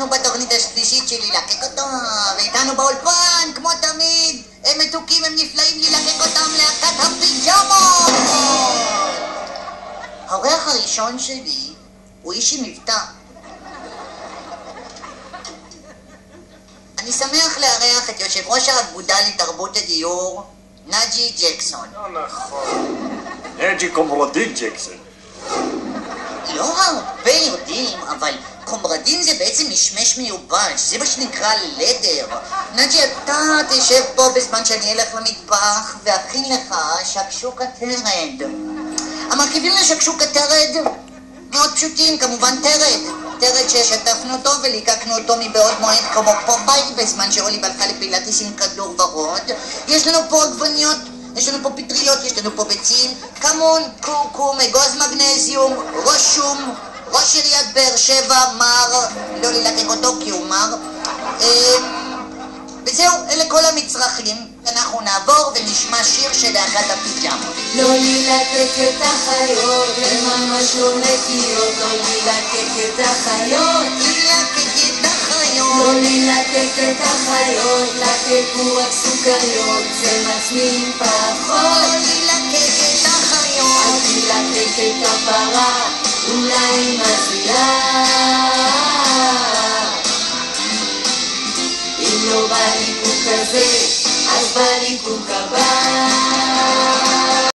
אנחנו בתוכנית השלישית של ללקק אותו, ואיתנו באולפן, כמו תמיד, הם מתוקים, הם נפלאים, ללקק אותם להקת הפיג'מות! האורח הראשון שלי הוא איש עם מבטא. אני שמח לארח את יושב ראש האגודה לתרבות הדיור, נאג'י ג'קסון. לא נכון. אג'י קומרודין ג'קסון. לא הרבה יודעים, אבל קומרדין זה בעצם משמש מיובש, זה מה שנקרא לדר. נג'י, אתה תשב פה בזמן שאני אלך למטבח ואכין לך שקשוקה תרד. המרכיבים לשקשוקה תרד מאוד פשוטים, כמובן תרד. תרד ששטפנו אותו וליקקנו אותו מבעוד מועד כמו פופאי בזמן שאולי הלכה לפילאטיס עם כדור ורוד. יש לנו פה עגבניות יש לנו פה פטריות, יש לנו פה ביצים, כמון, קורקום, אגוז מגנזיום, ראש שום, ראש עיריית באר שבע, מר, לא ללקק אותו כי הוא מר. וזהו, אלה כל המצרכים. אנחנו נעבור ונשמע שיר של להקת הפיג'מות. לא ללקק את החיות, הן ממש לא נקיות, לא ללקק את החיות. ללקק את החיות. לא ללקק את החיות, רק סוכריות, זה מצמין פחות. ללקק את החיות. אל תלקק את הפרה, אולי מזיעה. אם לא בא ליקוק כזה, אז בא ליקוק הבא.